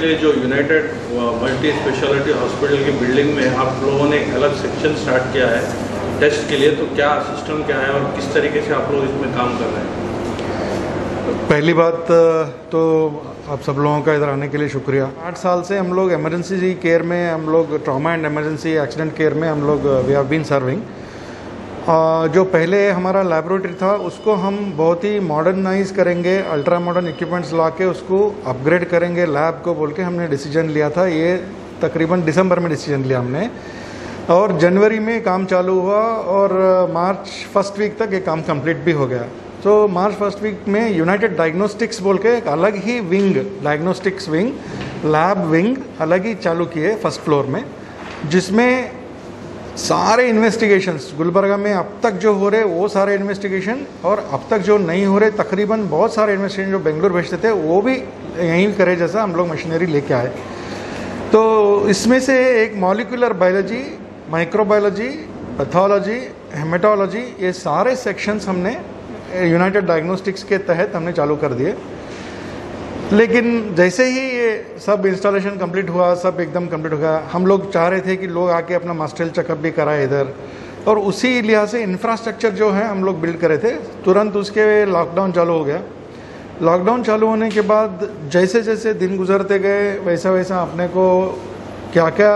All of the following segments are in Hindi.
कोविड 19 के लिए जो यूनाइटेड मल्टी स्पेशलिटी हॉस्पिटल की बिल्डिंग में आप लोगों ने एक अलग सेक्शन स्टार्ट किया है टेस्ट के लिए तो क्या सिस्टम क्या है और किस तरीके से आप लोग इसमें काम कर रहे हैं? पहली बात तो आप सब लोगों का इधर आने के लिए शुक्रिया। आठ साल से हम लोग इमरजेंसी केयर में, हम लोग trauma and emergency accident care में हम लोग वी हैव बीन सर्विंग जो पहले हमारा लेबोरेटरी था, उसको हम बहुत ही मॉडर्नाइज करेंगे अल्ट्रा मॉडर्न इक्विपमेंट्स ला के उसको अपग्रेड करेंगे। लैब को बोल के हमने डिसीज़न लिया था। ये तकरीबन दिसंबर में डिसीज़न लिया हमने। और जनवरी में काम चालू हुआ और मार्च फ़र्स्ट वीक तक ये काम कंप्लीट भी हो गया। तो मार्च फ़र्स्ट वीक में यूनाइटेड डायग्नोस्टिक्स बोल के एक अलग ही wing diagnostics wing lab wing अलग ही चालू किए फ़र्स्ट फ्लोर में, जिसमें सारे इन्वेस्टिगेशंस गुलबर्गा में अब तक जो हो रहे, वो सारे इन्वेस्टिगेशन और अब तक जो नहीं हो रहे, तकरीबन बहुत सारे इन्वेस्टिगेशन जो बेंगलुरु भेजते थे, वो भी यहीं करे जैसा हम लोग मशीनरी लेके आए। तो इसमें से एक molecular biology microbiology pathology haematology ये सारे सेक्शंस हमने यूनाइटेड डायग्नोस्टिक्स के तहत हमने चालू कर दिए। लेकिन जैसे ही ये सब इंस्टॉलेशन कंप्लीट हुआ, सब एकदम कंप्लीट हो गया, हम लोग चाह रहे थे कि लोग आके अपना मास्टर चेकअप भी कराए इधर। और उसी लिहाज से इंफ्रास्ट्रक्चर जो है, हम लोग बिल्ड करे थे। तुरंत उसके लॉकडाउन चालू हो गया। लॉकडाउन चालू होने के बाद जैसे जैसे दिन गुजरते गए वैसा वैसा अपने को क्या क्या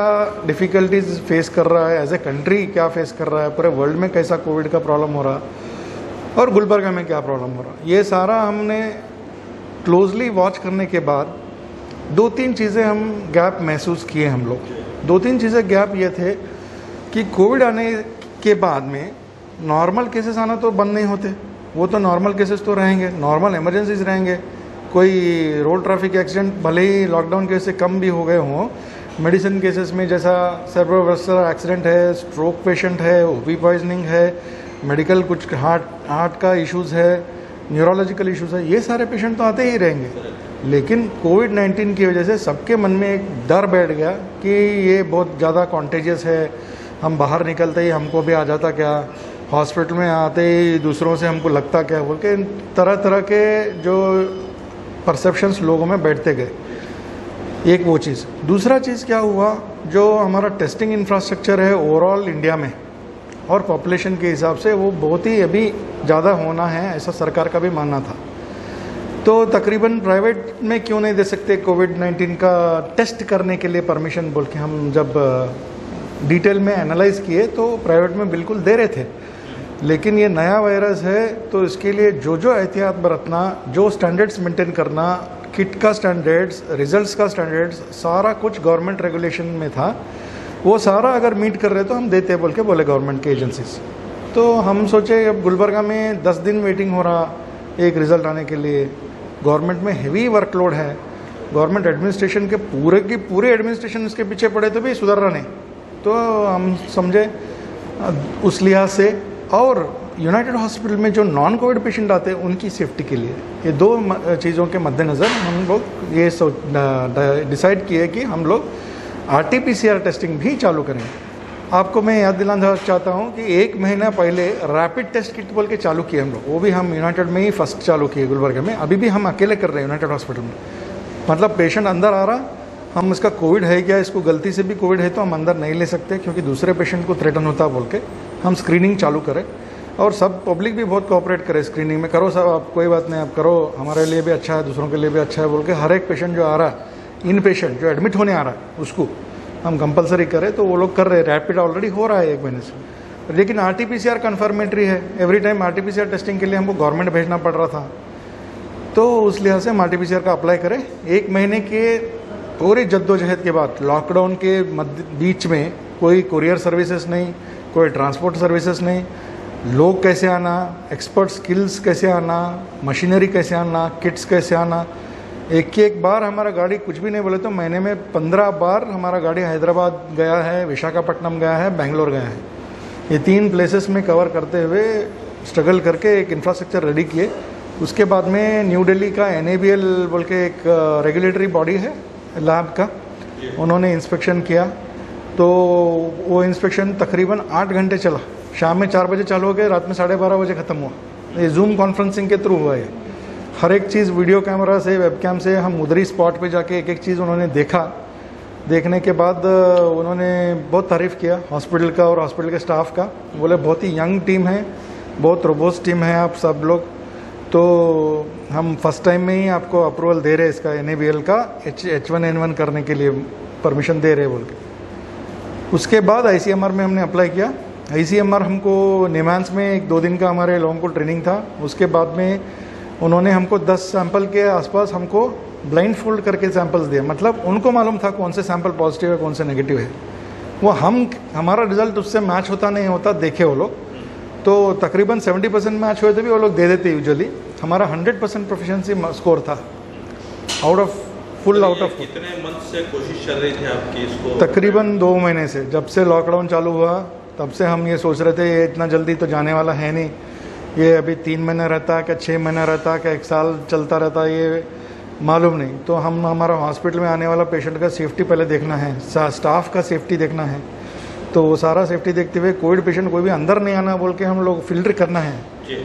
डिफ़िकल्टीज फेस कर रहा है एज ए कंट्री क्या फेस कर रहा है, पूरे वर्ल्ड में कैसा कोविड का प्रॉब्लम हो रहा, और गुलबर्गा में क्या प्रॉब्लम हो रहा। ये सारा हमने क्लोजली वॉच करने के बाद दो तीन चीज़ें हम गैप महसूस किए हम लोग। दो तीन चीज़ें गैप ये थे कि कोविड आने के बाद में नॉर्मल केसेस आना तो बंद नहीं होते। वो तो नॉर्मल केसेस तो रहेंगे नॉर्मल इमरजेंसीज रहेंगे। कोई रोड ट्रैफ़िक एक्सीडेंट भले ही लॉकडाउन के से कम भी हो गए हों मेडिसिन केसेस में जैसा सर्वोवेस्टर एक्सीडेंट है स्ट्रोक पेशेंट है ओपी पॉइजनिंग है मेडिकल कुछ हार्ट हार्ट का इश्यूज़ है न्यूरोलॉजिकल इश्यूज़ है, ये सारे पेशेंट तो आते ही रहेंगे। लेकिन कोविड 19 की वजह से सबके मन में एक डर बैठ गया कि ये बहुत ज़्यादा कॉन्टेजियस है। हम बाहर निकलते ही हमको भी आ जाता क्या? हॉस्पिटल में आते ही दूसरों से हमको लगता क्या? बोल के तरह तरह के जो परसेप्शंस लोगों में बैठते गए। एक वो चीज़। दूसरा चीज़ क्या हुआ? जो हमारा टेस्टिंग इंफ्रास्ट्रक्चर है ओवरऑल इंडिया में और पॉपुलेशन के हिसाब से वो बहुत ही अभी ज़्यादा होना है, ऐसा सरकार का भी मानना था। तो तकरीबन प्राइवेट में क्यों नहीं दे सकते? कोविड 19 का टेस्ट करने के लिए परमिशन बोल के हम जब डिटेल में एनालाइज किए तो प्राइवेट में बिल्कुल दे रहे थे। लेकिन ये नया वायरस है तो इसके लिए जो जो एहतियात बरतना, जो स्टैंडर्ड्स मेंटेन करना किट का स्टैंडर्ड्स रिजल्ट्स का स्टैंडर्ड्स सारा कुछ गवर्नमेंट रेगुलेशन में था। वो सारा अगर मीट कर रहे तो हम देते बोल के, बोले गवर्नमेंट के एजेंसीज तो हम सोचे, अब गुलबर्गा में दस दिन वेटिंग हो रहा, एक रिज़ल्ट आने के लिए। गवर्नमेंट में हेवी वर्कलोड है। गवर्नमेंट एडमिनिस्ट्रेशन के पूरे की पूरे एडमिनिस्ट्रेशन इसके पीछे पड़े तो भी सुधर रहा नहीं। तो हम समझे उस लिहाज से। और यूनाइटेड हॉस्पिटल में जो नॉन कोविड पेशेंट आते हैं, उनकी सेफ्टी के लिए। ये दो चीज़ों के मद्देनज़र हम लोग ये डिसाइड किए कि हम लोग आरटीपीसीआर टेस्टिंग भी चालू करें। आपको मैं याद दिलाना चाहता हूँ कि एक महीना पहले रैपिड टेस्ट किट बोल के चालू किए हम लोग। वो भी हम यूनाइटेड में ही फ़र्स्ट चालू किए गुलबर्गा में। अभी भी हम अकेले कर रहे हैं यूनाइटेड हॉस्पिटल में। मतलब पेशेंट अंदर आ रहा, हम इसका कोविड है क्या, इसको गलती से भी कोविड है तो हम अंदर नहीं ले सकते क्योंकि दूसरे पेशेंट को थ्रेटन होता बोल के। हम स्क्रीनिंग चालू करें और सब पब्लिक भी बहुत कोऑपरेट करे स्क्रीनिंग में। करो सब, आप कोई बात नहीं, आप करो, हमारे लिए भी अच्छा है, दूसरों के लिए भी अच्छा है बोल के। हर एक पेशेंट जो आ रहा है इन पेशेंट जो एडमिट होने आ रहा है, उसको हम कंपलसरी करें तो वो लोग कर रहे हैं। रैपिड ऑलरेडी हो रहा है एक महीने से। लेकिन आर टी कन्फर्मेटरी है। Every time R T testing के लिए हमको गवर्नमेंट भेजना पड़ रहा था। तो उस लिहाज से हम आर टी का अप्लाई करें। एक महीने के पूरी जद्दोजहद के बाद लॉकडाउन के बीच में कोई कुरियर सर्विसेज़ नहीं, कोई ट्रांसपोर्ट सर्विसेज़ नहीं। लोग कैसे आना एक्सपर्ट स्किल्स कैसे आना मशीनरी कैसे आना किट्स कैसे आना एक एक बार हमारा गाड़ी कुछ भी नहीं बोले तो महीने में पंद्रह बार हमारा गाड़ी हैदराबाद गया है, विशाखापट्टनम गया है, बेंगलोर गया है। ये तीन प्लेसेस में कवर करते हुए स्ट्रगल करके एक इंफ्रास्ट्रक्चर रेडी किए। उसके बाद में न्यू दिल्ली का एन बोल के एक रेगुलेटरी बॉडी है लैब का। उन्होंने इंस्पेक्शन किया। तो वो इंस्पेक्शन तकरीबन आठ घंटे चला। शाम में चार बजे चालू हो गए, रात में साढ़े बारह बजे ख़त्म हुआ। ये जूम कॉन्फ्रेंसिंग के थ्रू हुआ है हर एक चीज़ वीडियो कैमरा से वेबकैम से, हम उधरी स्पॉट पे जाके एक एक चीज़ उन्होंने देखा। देखने के बाद उन्होंने बहुत तारीफ़ किया हॉस्पिटल का और हॉस्पिटल के स्टाफ का। बोले, बहुत ही यंग टीम है, बहुत रोबोस टीम है आप सब लोग। तो हम फ़र्स्ट टाइम में ही आपको अप्रूवल दे रहे हैं इसका एनएवीएल का H H one N one करने के लिए परमिशन दे रहे बोल के। उसके बाद आईसीएमआर में हमने अप्लाई किया। आईसीएमआर हमको निमांस में एक दो दिन का हमारे लोगों को ट्रेनिंग था। उसके बाद में उन्होंने हमको 10 सैंपल के आसपास हमको ब्लाइंड फोल्ड करके सैंपल्स दिए। मतलब उनको मालूम था कौन से सैंपल पॉजिटिव है कौन से नेगेटिव है। वो हम हमारा रिज़ल्ट उससे मैच होता नहीं होता देखे वो लोग। तो तकरीबन 70 परसेंट मैच हुए थे भी वो लोग दे देते यूजुअली हमारा 100 परसेंट प्रोफिशेंसी स्कोर था। Out of full out of कितने मंथ से कोशिश चल रही थी आपकी इसको तकरीबन दो महीने से। जब से लॉकडाउन चालू हुआ तब से हम ये सोच रहे थे ये इतना जल्दी तो जाने वाला है नहीं। ये अभी तीन महीना रहता है क्या छः महीना रहता है क्या एक साल चलता रहता है ये मालूम नहीं। तो हम हमारा हॉस्पिटल में आने वाला पेशेंट का सेफ्टी पहले देखना है स्टाफ का सेफ्टी देखना है। तो वो सारा सेफ्टी देखते हुए कोविड पेशेंट कोई भी अंदर नहीं आना बोल के हम लोग फ़िल्टर करना है। जी।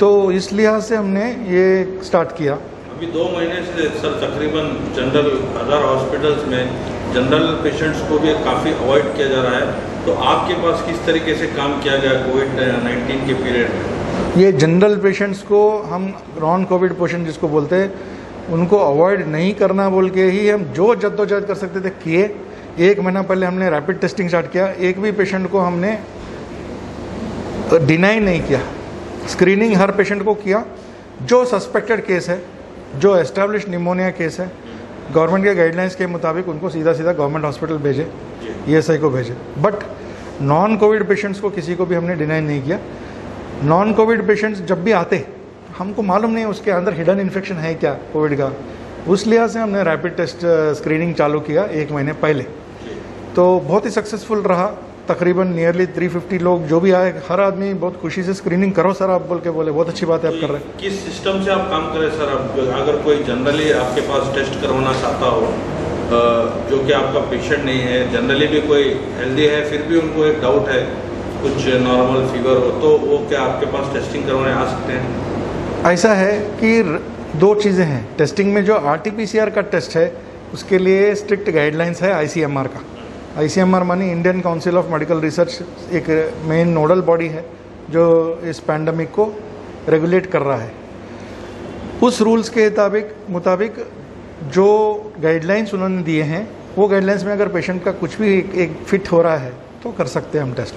तो इस लिहाज से हमने ये स्टार्ट किया। अभी दो महीने से सर तकरीबन जनरल अदर हॉस्पिटल्स में जनरल पेशेंट्स को भी काफ़ी अवॉइड किया जा रहा है। तो आपके पास किस तरीके से काम किया गया कोविड नाइन्टीन के पीरियड में? ये जनरल पेशेंट्स को हम नॉन कोविड पेशेंट जिसको बोलते हैं उनको अवॉइड नहीं करना बोल के ही हम जो जद्दोजहद कर सकते थे किए। एक महीना पहले हमने रैपिड टेस्टिंग स्टार्ट किया एक भी पेशेंट को हमने डिनाई नहीं किया। स्क्रीनिंग हर पेशेंट को किया। जो सस्पेक्टेड केस है जो एस्टेब्लिश निमोनिया केस है गवर्नमेंट के गाइडलाइंस के मुताबिक उनको सीधा सीधा गवर्नमेंट हॉस्पिटल भेजे ई को भेजे। बट नॉन कोविड पेशेंट्स को किसी को भी हमने डिनाई नहीं किया। नॉन कोविड पेशेंट्स जब भी आते, हमको मालूम नहीं उसके अंदर हिडन इन्फेक्शन है क्या कोविड का। उस लिहाज से हमने रैपिड टेस्ट स्क्रीनिंग चालू किया एक महीने पहले। तो बहुत ही सक्सेसफुल रहा। तकरीबन नियरली 350 लोग जो भी आए, हर आदमी बहुत खुशी से स्क्रीनिंग करो सर आप बोल के बोले, बहुत अच्छी बात है, आप कर रहे हैं। किस सिस्टम से आप काम करें सर? आप अगर कोई जनरली आपके पास टेस्ट करवाना चाहता हो जो कि आपका पेशेंट नहीं है जनरली भी कोई हेल्दी है, फिर भी उनको एक डाउट है कुछ नॉर्मल फीवर हो तो वो क्या आपके पास टेस्टिंग करवाने आ सकते हैं? ऐसा है कि दो चीज़ें हैं। टेस्टिंग में जो आरटीपीसीआर का टेस्ट है उसके लिए स्ट्रिक्ट गाइडलाइंस है आईसीएमआर का। आईसीएमआर मानी Indian Council of Medical Research एक मेन नोडल बॉडी है जो इस पैंडमिक को रेगुलेट कर रहा है। उस रूल्स के मुताबिक मुताबिक जो गाइडलाइंस उन्होंने दिए हैं वो गाइडलाइंस में अगर पेशेंट का कुछ भी एक, एक फिट हो रहा है तो कर सकते हैं हम टेस्ट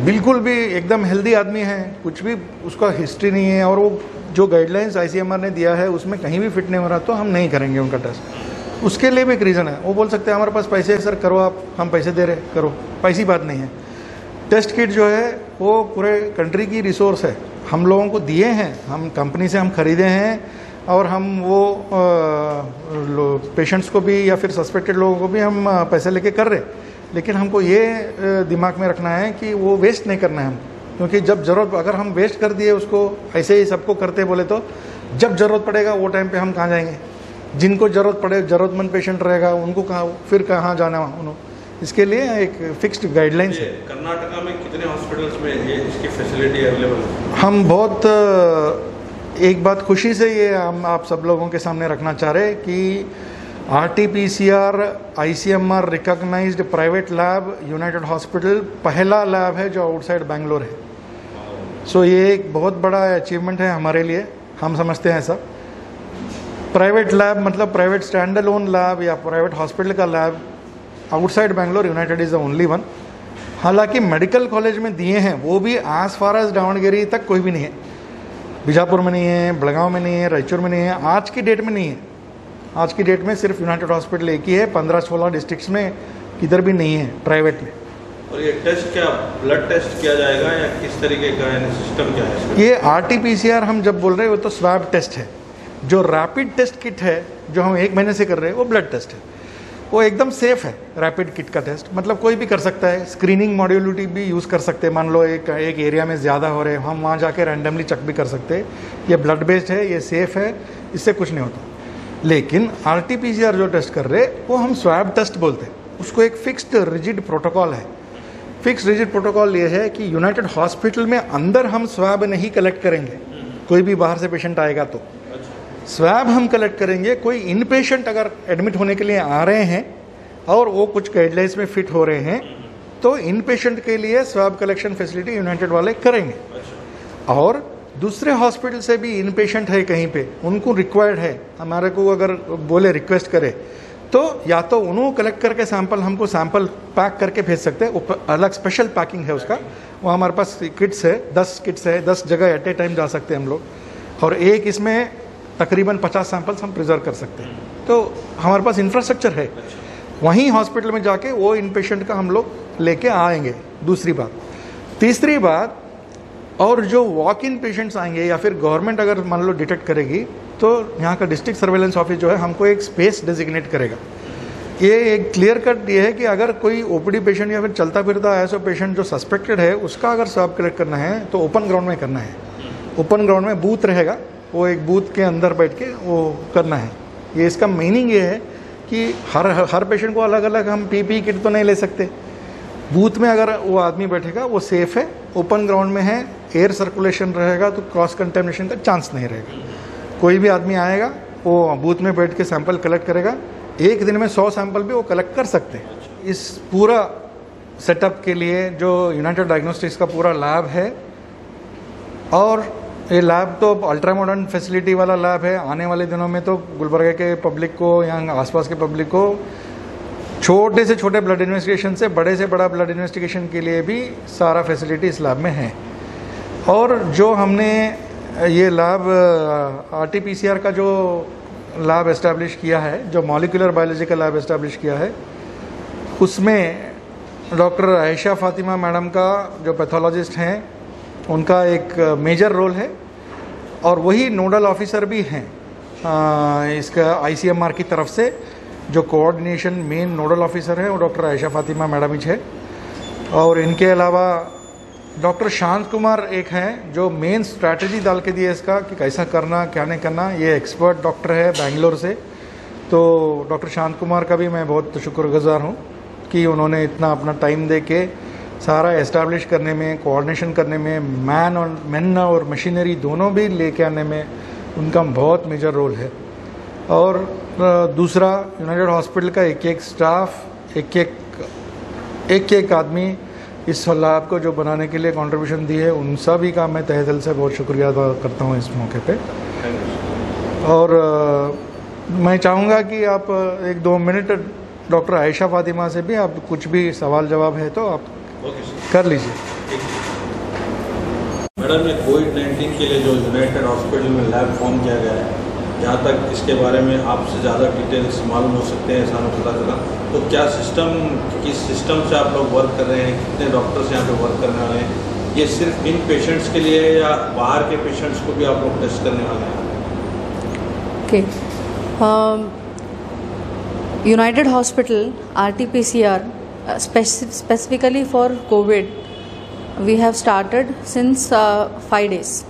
बिल्कुल भी एकदम हेल्दी आदमी है, कुछ भी उसका हिस्ट्री नहीं है और वो जो गाइडलाइंस आईसीएमआर ने दिया है, उसमें कहीं भी फिट नहीं हो रहा तो हम नहीं करेंगे उनका टेस्ट उसके लिए भी एक रीज़न है। वो बोल सकते हैं, हमारे पास पैसे है, सर, करो आप, हम पैसे दे रहे करो। पैसी बात नहीं है। टेस्ट किट जो है, वो पूरे कंट्री की रिसोर्स है। हम लोगों को दिए हैं, हम कंपनी से हम खरीदे हैं और हम वो पेशेंट्स को भी या फिर सस्पेक्टेड लोगों को भी हम पैसे लेके कर रहे लेकिन हमको ये दिमाग में रखना है कि वो वेस्ट नहीं करना है हम क्योंकि जब ज़रूरत अगर हम वेस्ट कर दिए उसको ऐसे ही सबको करते बोले तो जब ज़रूरत पड़ेगा वो टाइम पे हम कहाँ जाएँगे? जिनको ज़रूरत पड़े ज़रूरतमंद पेशेंट रहेगा उनको कहाँ फिर कहाँ जाना उन्हों? इसके लिए एक फिक्स्ड गाइडलाइंस है। कर्नाटका में कितने हॉस्पिटल्स में ये इसकी फैसिलिटी अवेलेबल है? हम बहुत एक बात खुशी से ये हम आप सब लोगों के सामने रखना चाह रहे हैं कि R T P C R I C M R recognised private lab United Hospital पहला लैब है जो आउटसाइड बैंगलोर है। सो ये एक बहुत बड़ा अचीवमेंट है हमारे लिए। हम समझते हैं ऐसा। प्राइवेट लैब मतलब प्राइवेट स्टैंड लोन लैब या प्राइवेट हॉस्पिटल का lab outside Bangalore United is the only one हालाँकि मेडिकल कॉलेज में दिए हैं, वो भी आस फार एज दावणगेरी तक कोई भी नहीं है। बीजापुर में नहीं है, बड़गांव में नहीं है, रायचूर में नहीं है, आज की डेट में नहीं है। आज की डेट में सिर्फ़ यूनाइटेड हॉस्पिटल एक ही है पंद्रह सोलह डिस्ट्रिक्ट्स में किधर भी नहीं है प्राइवेट में और ये टेस्ट क्या ब्लड टेस्ट किया जाएगा या किस तरीके का सिस्टम क्या है ये R T P C R हम जब बोल रहे हैं वो तो स्वैब टेस्ट है। जो रैपिड टेस्ट किट है जो हम एक महीने से कर रहे हैं वो ब्लड टेस्ट है। वो एकदम सेफ़ है रैपिड किट का टेस्ट मतलब कोई भी कर सकता है स्क्रीनिंग मॉड्यूलिटी भी यूज़ कर सकते हैं। मान लो एक एक एरिया में ज़्यादा हो रहे हैं हम वहाँ जाके रैंडमली चेक भी कर सकते हैं। ये ब्लड बेस्ड है ये सेफ़ है इससे कुछ नहीं होता। लेकिन आर जो टेस्ट कर रहे, वो हम स्वैब टेस्ट बोलते हैं। उसको एक फिक्स्ड रिजिड प्रोटोकॉल है। फिक्स रिजिड प्रोटोकॉल ये है कि यूनाइटेड हॉस्पिटल में अंदर हम स्वैब नहीं कलेक्ट करेंगे। कोई भी बाहर से पेशेंट आएगा तो। स्वैब हम कलेक्ट करेंगे, कोई इन पेशेंट अगर एडमिट होने के लिए आ रहे हैं और वो कुछ गाइडलाइंस में फिट हो रहे हैं तो इन पेशेंट के लिए स्वैब कलेक्शन फैसिलिटी यूनाइटेड वाले करेंगे। और दूसरे हॉस्पिटल से भी इन पेशेंट है कहीं पे, उनको रिक्वायर्ड है। हमारे को अगर बोले रिक्वेस्ट करे तो या तो उन्होंने कलेक्ट करके सैंपल हमको सैंपल पैक करके भेज सकते हैं। अलग स्पेशल पैकिंग है उसका। वो हमारे पास किट्स है, दस किट्स है, दस जगह एट ए टाइम जा सकते हैं हम लोग। और एक इसमें तकरीबन पचास सैंपल्स हम प्रिजर्व कर सकते हैं। तो हमारे पास इंफ्रास्ट्रक्चर है। वहीं हॉस्पिटल में जाके वो इन पेशेंट का हम लोग लेके आएँगे। दूसरी बात। तीसरी बात और जो वॉक इन पेशेंट्स आएँगे या फिर गवर्नमेंट अगर मान लो डिटेक्ट करेगी तो यहाँ का डिस्ट्रिक्ट सर्वेलेंस ऑफ़िस जो है हमको एक स्पेस डेजिग्नेट करेगा। ये एक क्लियर कट ये है कि अगर कोई ओपीडी पेशेंट या फिर चलता फिरता ऐसा पेशेंट जो सस्पेक्टेड है, उसका अगर स्वाब कलेक्ट करना है तो ओपन ग्राउंड में करना है। ओपन ग्राउंड में बूथ रहेगा, वो एक बूथ के अंदर बैठ के वो करना है। ये इसका मीनिंग ये है कि हर हर पेशेंट को अलग अलग हम पी किट तो नहीं ले सकते। बूथ में अगर वो आदमी बैठेगा, वो सेफ़ है ओपन ग्राउंड में है एयर सर्कुलेशन रहेगा तो क्रॉस कंटेमिनेशन का चांस नहीं रहेगा। कोई भी आदमी आएगा, वो बूथ में बैठ के सैंपल कलेक्ट करेगा, एक दिन में सौ सैंपल भी वो कलेक्ट कर सकते हैं। इस पूरा सेटअप के लिए जो यूनाइटेड डायग्नोस्टिक्स का पूरा लैब है, और ये लैब तो अल्ट्रा मॉडर्न फैसिलिटी वाला लैब है, आने वाले दिनों में तो गुलबर्गा के पब्लिक को, या आसपास के पब्लिक को छोटे से छोटे ब्लड इन्वेस्टिगेशन से, बड़े से बड़ा ब्लड इन्वेस्टिगेशन के लिए भी सारा फैसिलिटी इस लैब में है। और जो हमने ये लैब आरटीपीसीआर का जो लैब एस्टेब्लिश किया है, जो मॉलिकुलर बायोलॉजी का लैब एस्टेब्लिश किया है, उसमें डॉक्टर आयशा फातिमा मैडम का जो पैथोलॉजिस्ट हैं, उनका एक मेजर रोल है। और वही नोडल ऑफिसर भी हैं इसका आईसीएमआर की तरफ़ से। जो कोऑर्डिनेशन मेन नोडल ऑफिसर है, वो डॉक्टर आयशा फातिमा मैडम ही है और इनके अलावा डॉक्टर शांत कुमार एक हैं, जो मेन स्ट्रैटेजी डाल के दिए इसका कि कैसा करना, क्या नहीं करना, ये एक्सपर्ट डॉक्टर है बैंगलोर से। तो डॉक्टर शांत कुमार का भी मैं बहुत शुक्रगुजार हूँ कि उन्होंने इतना अपना टाइम दे के सारा एस्टेब्लिश करने में कोऑर्डिनेशन करने में मैन और मैन और मशीनरी दोनों भी लेके आने में उनका बहुत मेजर रोल है। और दूसरा यूनाइटेड हॉस्पिटल का एक एक स्टाफ एक एक एक एक आदमी इस लैब को जो बनाने के लिए कंट्रीब्यूशन दी है उन सभी का मैं तहे दिल से बहुत शुक्रिया अदा करता हूँ इस मौके पे। और मैं चाहूँगा कि आप एक दो मिनट डॉक्टर आयशा फातिमा से भी आप कुछ भी सवाल जवाब है तो आप कर लीजिए। मैडम ये कोविड नाइन्टीन के लिए जो यूनाइटेड हॉस्पिटल में लैब फॉर्म किया गया है जहाँ तक इसके बारे में आपसे ज़्यादा डिटेल्स मालूम हो सकते हैं ऐसा पता चला तो क्या सिस्टम किस सिस्टम से आप लोग वर्क कर रहे हैं कितने डॉक्टर्स यहाँ पे वर्क करने वाले हैं ये सिर्फ़ इन पेशेंट्स के लिए है या बाहर के पेशेंट्स को भी आप लोग टेस्ट करने वाले हैं Okay. Um, United Hospital RT-PCR uh, spec- specifically for COVID, we have started since uh, five days.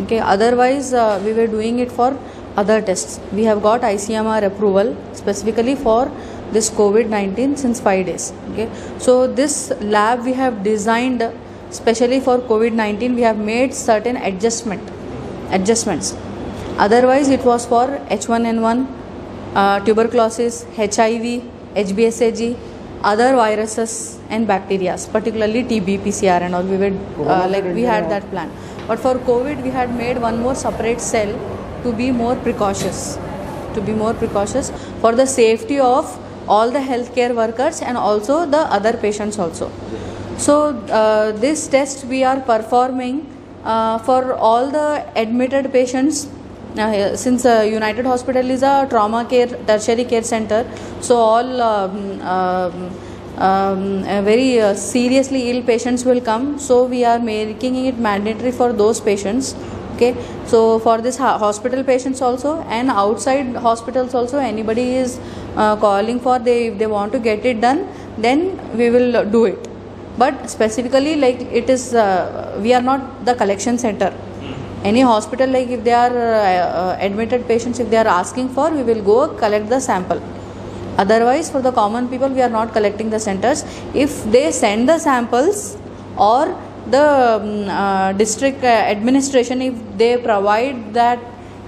Okay. Otherwise, uh, we other tests. We have got ICMR approval specifically for this COVID-19 since five days. Okay. So this lab we have designed specially for COVID-19. We have made certain adjustment adjustments otherwise it was for h1n1 uh, tuberculosis hiv hbsag other viruses and bacteria particularly tb pcr and all we were uh, like we had that plan but for covid we had made one more separate cell to be more precautious to be more precautious for the safety of all the healthcare workers and also the other patients also so uh, this test we are performing uh, for all the admitted patients. Uh, since uh, United Hospital is a trauma care tertiary care center, so all um, um, um, very uh, seriously ill patients will come. So we are making it mandatory for those patients. Okay, so for this hospital patients also and outside hospitals also, anybody is uh, calling for they if they want to get it done, then we will do it. But specifically like it is uh, we are not the collection center. Any hospital like if they are uh, uh, admitted patients if they are asking for we will go collect the sample. Otherwise for the common people we are not collecting the centers. If they send the samples or the um, uh, district uh, administration if they provide that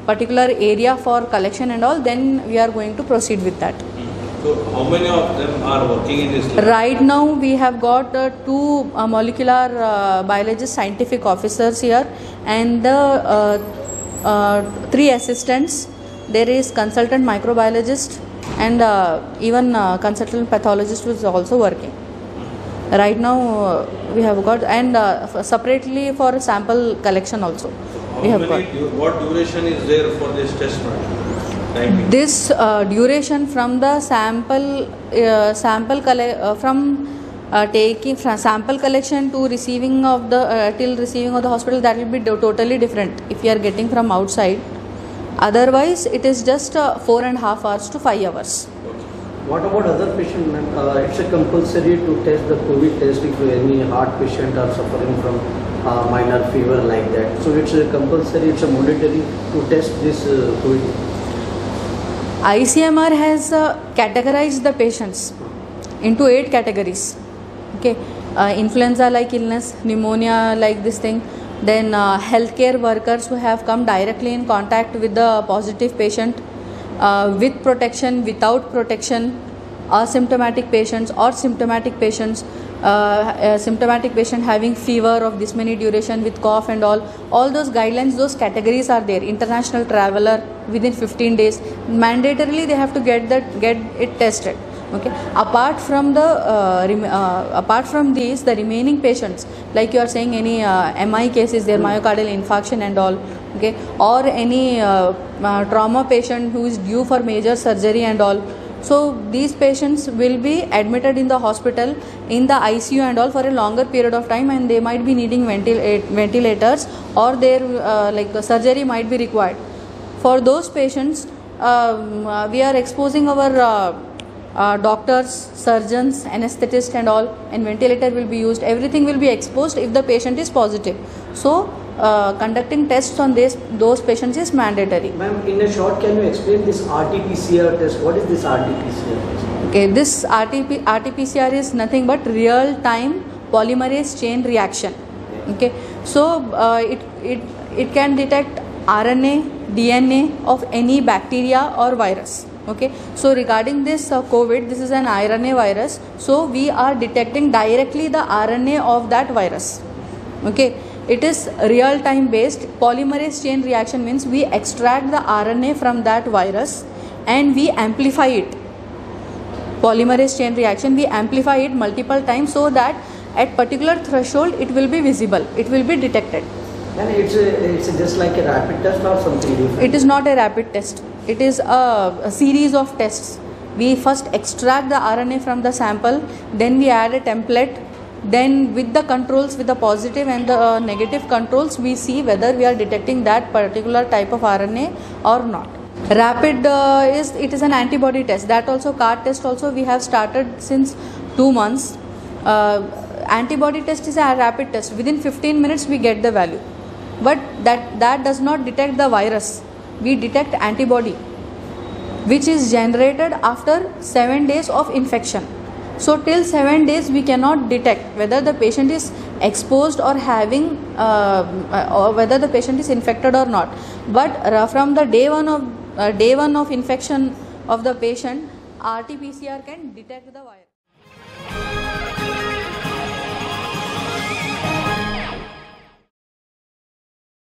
particular area for collection and all, then we are going to proceed with that. So how many of them are working in this lab? Right now, we have got uh, two uh, molecular uh, biologist scientific officers here and the uh, uh, three assistants. There is consultant microbiologist and uh, even uh, consultant pathologist who is also working. Right now, uh, we have got and uh, separately for sample collection also. How We have many, got. what duration is there for this test run? This uh, duration from the sample uh, sample colle- uh, from uh, taking from sample collection to receiving of the uh, till receiving of the hospital that will be do- totally different if you are getting from outside otherwise it is just uh, four and a half hours to five hours What about other patient, ma'am? Uh, it's a compulsory to test the COVID test if any heart patient are suffering from uh, minor fever like that. So it's a compulsory, it's a mandatory to test this uh, COVID. ICMR has uh, categorized the patients into eight categories. Okay, uh, influenza like illness, pneumonia like this thing, then uh, healthcare workers who have come directly in contact with the positive patient, uh, with protection, without protection, asymptomatic patients or symptomatic patients. Uh, symptomatic patient having fever of this many duration with cough and all all those guidelines those categories are there international traveler within 15 days mandatorily they have to get that get it tested okay? Apart from the uh, uh, apart from these the remaining patients like you are saying any uh, mi cases their myocardial infarction and all okay? Or any uh, trauma patient who is due for major surgery and all. So these patients will be admitted in the hospital in the icu and all for a longer period of time and they might be needing ventil- ventilators or their uh, like uh, surgery might be required. For those patients um, uh, we are exposing our uh, uh, doctors surgeons anesthetists and all and ventilator will be used everything will be exposed if the patient is positive so uh, conducting tests on this those patients is mandatory Ma'am, in a short, can you explain this RT-PCR test? What is this RT-PCR test? Okay, this RTP, RT-PCR is nothing but real-time polymerase chain reaction. Okay, so uh, it it it can detect RNA, DNA of any bacteria or virus. Okay, so regarding this uh, COVID, this is an RNA virus. So we are detecting directly the RNA of that virus. Okay, it is real time based. Polymerase chain reaction means we extract the RNA from that virus and we amplify it polymerase chain reaction we amplify it multiple times so that at particular threshold it will be visible it will be detected And it's a, it's a just like a rapid test or something different? it is not a rapid test it is a, a series of tests. We first extract the rna from the sample then we add a template then with the controls with the positive and the uh, negative controls we see whether we are detecting that particular type of rna or not. Rapid uh, is it is an antibody test. That also card test also we have started since 2 months. Uh, antibody test is a rapid test. Within 15 minutes we get the value. But that that does not detect the virus we detect antibody which is generated after 7 days of infection. So till 7 days we cannot detect whether the patient is exposed or having uh, or whether the patient is infected or not. But uh, from the day one of uh, day one of infection of the patient rt pcr can detect the virus